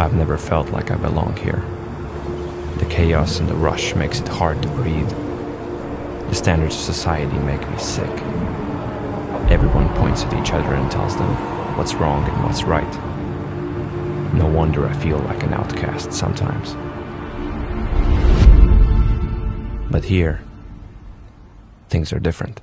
I've never felt like I belong here. The chaos and the rush makes it hard to breathe. The standards of society make me sick. Everyone points at each other and tells them what's wrong and what's right. No wonder I feel like an outcast sometimes. But here, things are different.